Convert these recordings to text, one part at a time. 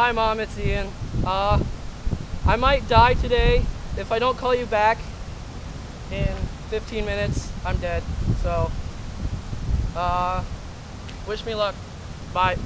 Hi, Mom, it's Ian. Uh, I might die today. If I don't call you back in 15 minutes, I'm dead. So, uh, wish me luck. Bye.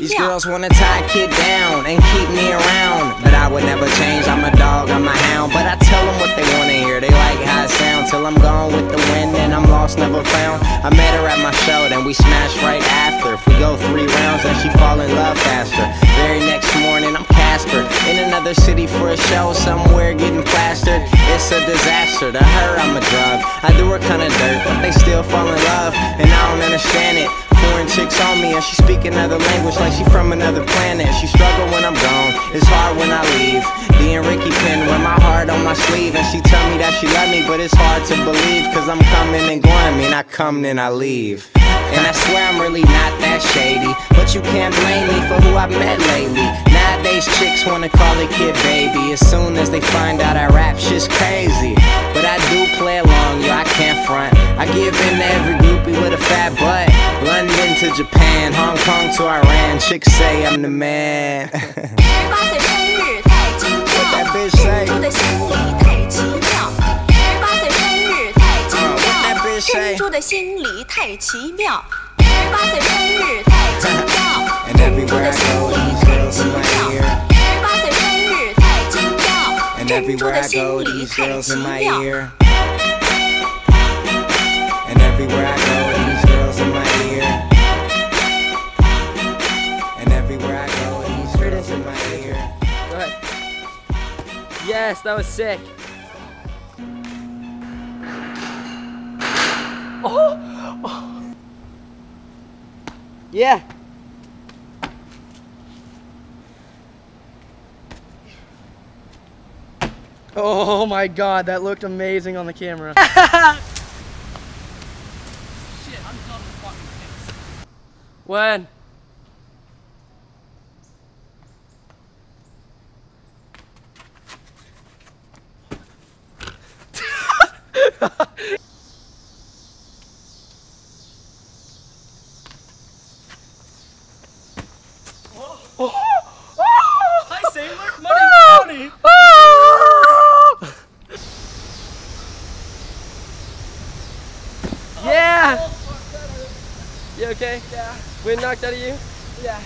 These girls wanna tie a kid down and keep me around. But I would never change, I'm a dog, I'm a hound. But I tell them what they wanna hear, they like how it sounds. Till I'm gone with the wind and I'm lost, never found. I met her at my show, then we smashed right after. If we go three rounds, then she fall in love faster. Very next morning, I'm Casper. In another city for a show, somewhere getting plastered. It's a disaster, to her I'm a drug. I do her kinda dirt, but they still fall in love. And I don't understand it foreign chicks me and she speak another language like she from another planet. She struggle when I'm gone, it's hard when I leave. And Ricky Pin with my heart on my sleeve and she tell me that she love me, but it's hard to believe cause I'm coming and going. I mean I come and I leave. And I swear I'm really not that shady, but you can't blame me for who I've met lately. Nowadays chicks wanna call a kid baby as soon as they find out I rap shit's crazy. But I do play along, yo, I can't front. I give in to every groupie with a fat butt. London to Japan, Hong Kong to Iran. Chicks say I'm the man. what that bitch say? Uh, what that bitch say? and everywhere I go, these girls in my ear. And everywhere I go, these girls in my ear. And everywhere I go, Yes, that was sick. Oh! oh. Yeah. Oh my god, that looked amazing on the camera. Shit, I'm done with fucking pics. When? Oh. Hi, Sailor. My name's Tony. Yeah. You okay? Yeah. Wind knocked out of you? Yeah.